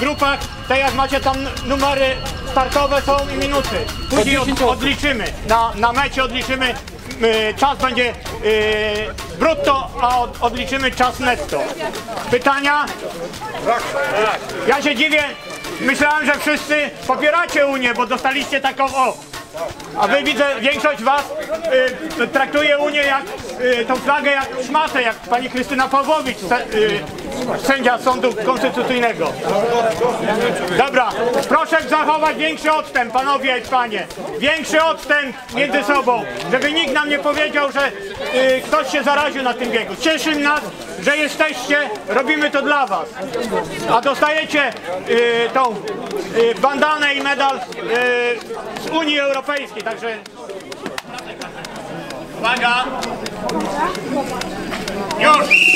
grupach, tak jak macie tam numery startowe są i minuty. Później od, odliczymy, na, na mecie odliczymy, y, czas będzie y, brutto, a od, odliczymy czas netto. Pytania? Ja się dziwię, myślałem, że wszyscy popieracie Unię, bo dostaliście taką o. A wy widzę, większość was y, traktuje Unię jak y, tą flagę jak szmatę, jak pani Krystyna Pawłowicz, se, y, sędzia Sądu Konstytucyjnego. Dobra, proszę zachować większy odstęp, panowie i panie. Większy odstęp między sobą, żeby nikt nam nie powiedział, że y, ktoś się zaraził na tym biegu. Cieszy nas, że jesteście, robimy to dla was. A dostajecie y, tą y, bandanę i medal y, z Unii Europejskiej, także uwaga. Już!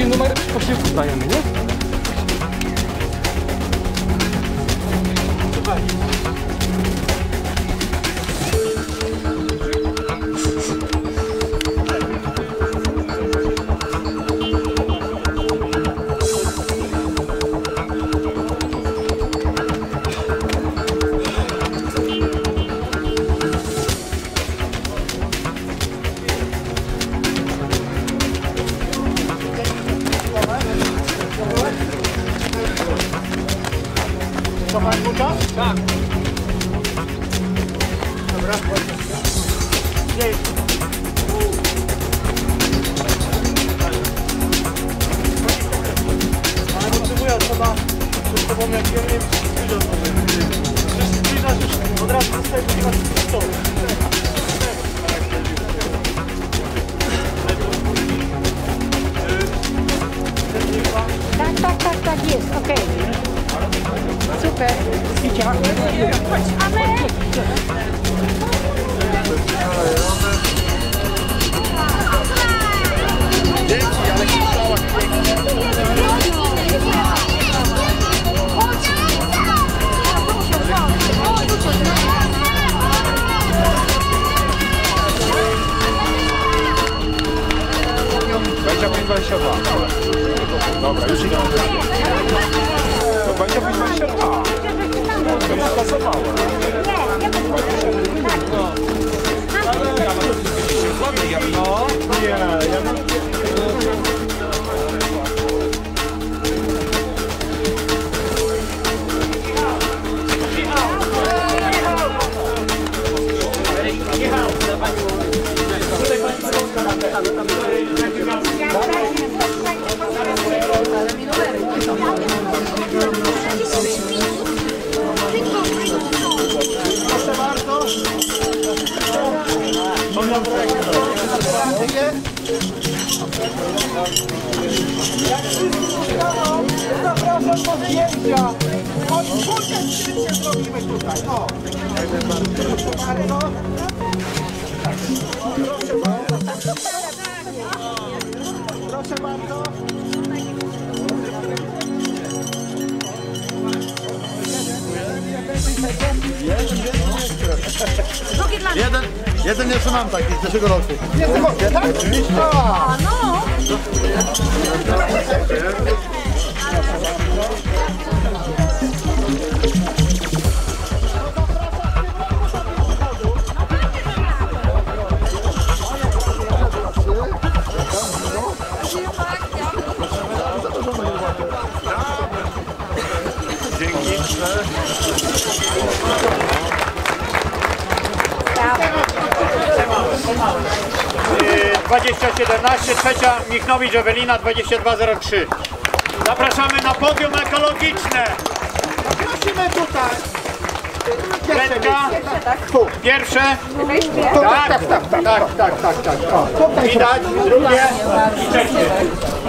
Później numer po szybku dajemy, nie? To pan buta? Tak. Dobra. Nie. Ale potrzebuję osoba przed tobą jak ja nie wiem, czy zbliżasz już od razu z tego nie masz stołu. Tak, tak, tak, tak, jest, okej. Super. A my? Będzie 522. Dobra, już idę. Jak wszyscy ustaną, zapraszam do zdjęcia. Choć budziec szybciej zrobimy tutaj, no. Ale. Proszę bardzo. Proszę bardzo. Jeden, jeden jeszcze mam taki z zeszłego roku. Jest w tak? Oczywiście. A, no. Dzięki. 2017, trzecia Michnowicz Ewelina 2203. Zapraszamy na podium ekologiczne. Prosimy tutaj. Wędka. Pierwsze. Tak, tak, tak, tak, tak, tak. tak, tak, tak. Widać. Drugie. Trzecie.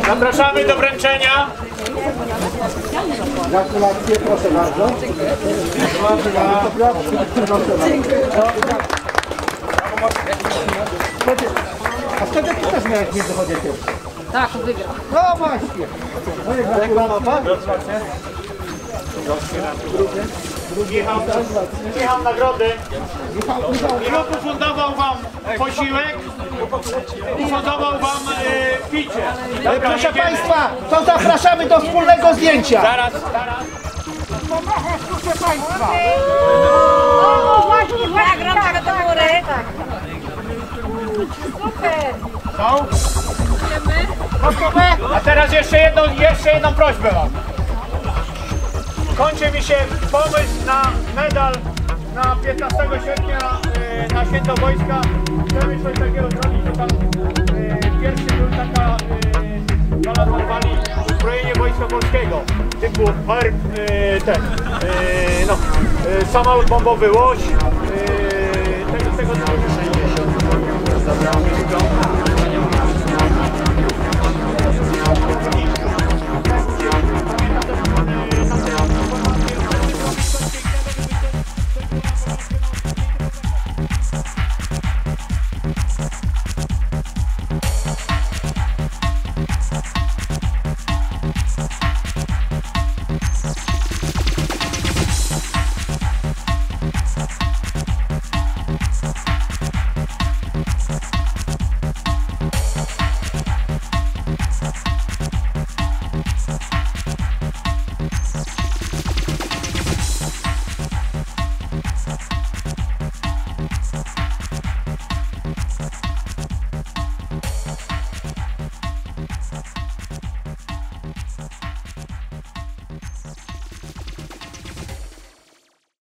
Zapraszamy do wręczenia. Gratulacje, proszę bardzo. Proszę bardzo. Też miałeś między chodzie pierwszy. Tak, wygrał. No właśnie. No i gratulacje. Michał, Michał nagrody. Michał ufundował wam posiłek, ufundował wam e, picie. Dobra, Proszę jedziemy. Państwa, to zapraszamy do wspólnego zdjęcia. Zaraz, zaraz. Proszę Państwa. O, właśnie, właśnie. Tak, rączkę do góry. Tak. Super. Są? Gotowe? A teraz jeszcze jedną, jeszcze jedną prośbę mam. Kończy mi się pomysł na medal na 15 sierpnia e, na Święto Wojska. Chcemy coś takiego zrobić, że tam e, pierwszy był taka e, zaladowali uzbrojenie Wojska Polskiego typu herb, e, ten, e, no, e, samolot bombowy Łoś, e, tego, tego. Zabrałem